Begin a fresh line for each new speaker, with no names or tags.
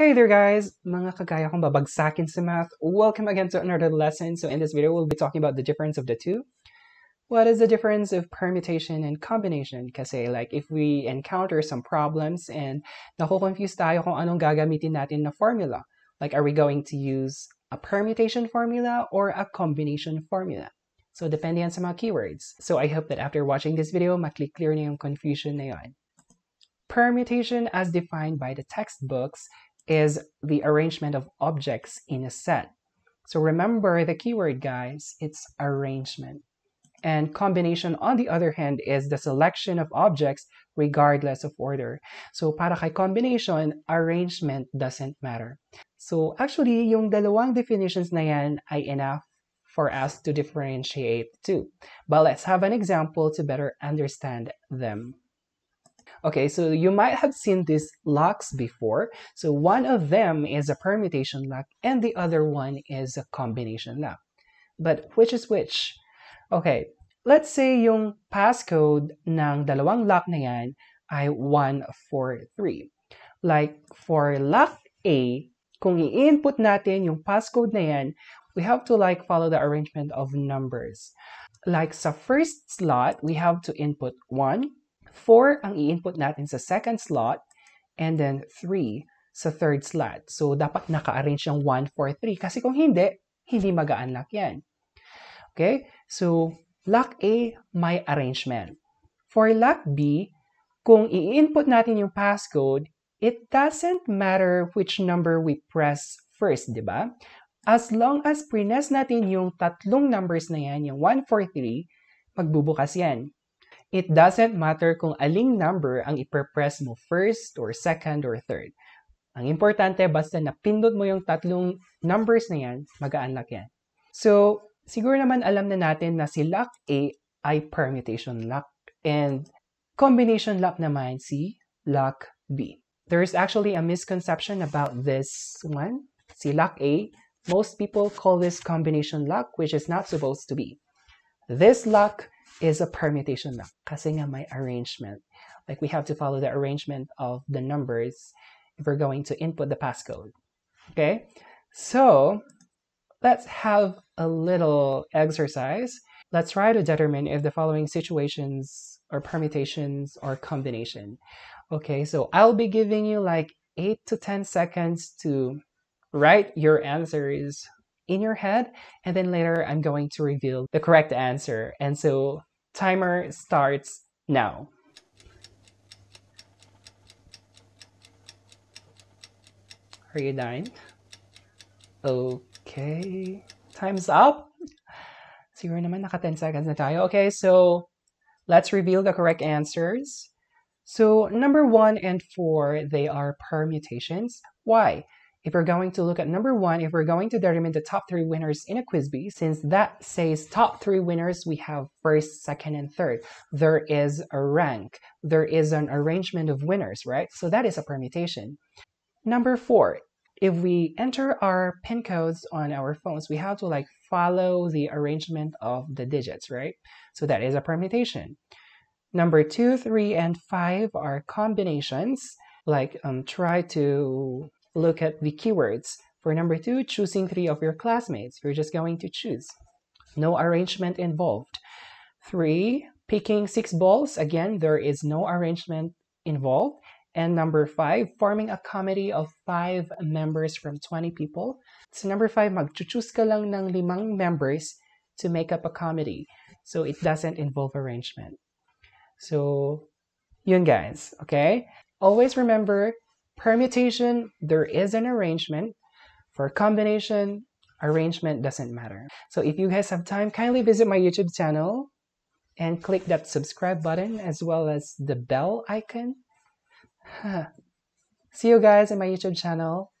Hey there guys! Mga kagaya kong babagsakin sa math, welcome again to another lesson. So in this video, we'll be talking about the difference of the two. What is the difference of permutation and combination? Kasi like if we encounter some problems and nako-confuse tayo kung anong gagamitin natin na formula. Like are we going to use a permutation formula or a combination formula? So depende yan sa mga keywords. So I hope that after watching this video, maklik clear na yung confusion na. Permutation as defined by the textbooks is the arrangement of objects in a set. So remember the keyword guys, it's arrangement. And combination on the other hand is the selection of objects regardless of order. So para kay combination, arrangement doesn't matter. So actually, yung dalawang definitions na yan ay enough for us to differentiate too. But let's have an example to better understand them. Okay, so you might have seen these locks before. So one of them is a permutation lock and the other one is a combination lock. But which is which? Okay, let's say yung passcode ng dalawang lock na yan ay 143. Like for lock A, kung i-input natin yung passcode na yan, we have to like follow the arrangement of numbers. Like sa first slot, we have to input 1, 4 ang i-input natin sa second slot, and then 3 sa third slot. So, dapat naka-arrange yung 1, 4, 3. Kasi kung hindi, hindi mag-unlock yan. Okay? So, lock A, may arrangement. For lock B, kung i-input natin yung passcode, it doesn't matter which number we press first, di ba? As long as press natin yung tatlong numbers na yan, yung 1, 4, 3, magbubukas yan. It doesn't matter kung aling number ang iprepress mo first or second or third. Ang importante, basta napindot mo yung tatlong numbers na yan, mag-unlock yan. So, siguro naman alam na natin na si lock A ay permutation lock and combination lock naman si lock B. There's actually a misconception about this one, si lock A. Most people call this combination lock, which is not supposed to be. This lock is a permutation lock kasi nga may arrangement. Like we have to follow the arrangement of the numbers if we're going to input the passcode. Okay, so let's have a little exercise. Let's try to determine if the following situations or permutations or combination. Okay, so I'll be giving you like 8 to 10 seconds to write your answers in your head and then later I'm going to reveal the correct answer. And so timer starts now. Are you done? Okay. Time's up. Siguro naman naka 10 seconds na tayo. Okay, so let's reveal the correct answers. So number 1 and 4, they are permutations. Why? If we're going to look at number 1, if we're going to determine the top 3 winners in a quiz bee, since that says top 3 winners, we have first, second, and third. There is a rank. There is an arrangement of winners, right? So that is a permutation. Number 4, if we enter our pin codes on our phones, we have to like follow the arrangement of the digits, right? So that is a permutation. Number two, three, and five are combinations. Like um, try to look at the keywords. For number two, choosing three of your classmates. You're just going to choose. No arrangement involved. Three, picking six balls. Again, there is no arrangement involved. And number five, forming a committee of five members from 20 people. So number five, mag-choose ka lang ng limang members to make up a committee. So it doesn't involve arrangement. So, yun guys, okay? Always remember, permutation, there is an arrangement. For combination, arrangement doesn't matter. So if you guys have time, kindly visit my YouTube channel and click that subscribe button as well as the bell icon See you guys in my YouTube channel.